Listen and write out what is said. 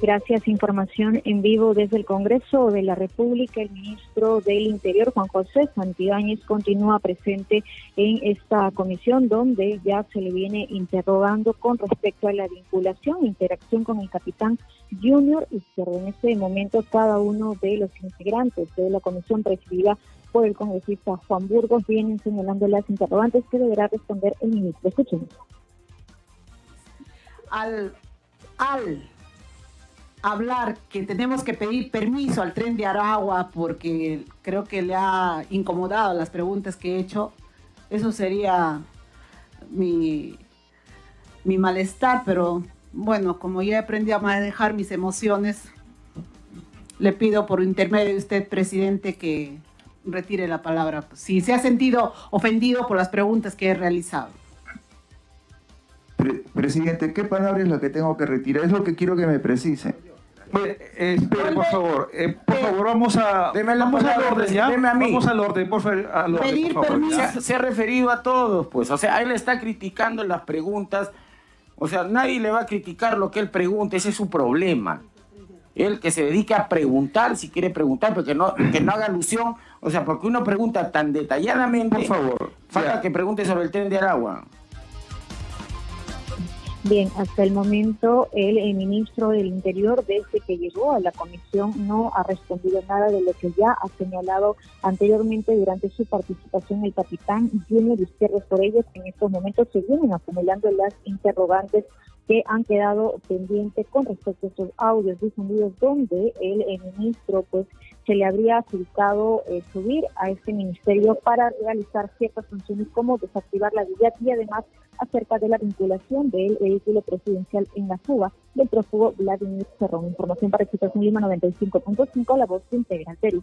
Gracias. Información en vivo desde el Congreso de la República. El ministro del Interior, Juan José Santibáñez, continúa presente en esta comisión donde ya se le viene interrogando con respecto a la vinculación interacción con el capitán Junior que en este momento cada uno de los integrantes de la comisión presidida por el congresista Juan Burgos vienen señalando las interrogantes que deberá responder el ministro. Escuchemos. Al, al hablar que tenemos que pedir permiso al tren de Aragua porque creo que le ha incomodado las preguntas que he hecho, eso sería mi, mi malestar, pero bueno, como ya he aprendido a manejar mis emociones, le pido por intermedio de usted, presidente, que retire la palabra. Si se ha sentido ofendido por las preguntas que he realizado. presidente, ¿qué palabra es la que tengo que retirar? Es lo que quiero que me precise. Eh, espere, por favor. Eh, por favor, vamos a. vamos al orden, ¿ya? Vamos al orden, por favor. Al orden, Pedir permiso. Se, ha referido a todos, pues. O sea, él está criticando las preguntas. O sea, nadie le va a criticar lo que él pregunte, ese es su problema. Él que se dedica a preguntar, si quiere preguntar, pero que no, que no haga alusión. O sea, porque uno pregunta tan detalladamente. Por favor. Falta que pregunte sobre el tren de Aragua. Bien, hasta el momento el, ministro del Interior, desde que llegó a la comisión, no ha respondido nada de lo que ya ha señalado anteriormente durante su participación el capitán Junior Izquierdo por ellos. En estos momentos se vienen acumulando las interrogantes que han quedado pendientes con respecto a estos audios difundidos donde el, ministro pues se le habría adjudicado eh, subir a este ministerio para realizar ciertas funciones como desactivar la villa y además acerca de la vinculación del vehículo presidencial en la fuga del prófugo Vladimir Cerrón. Información para Exitosa Lima 95.5, la voz integral Perú.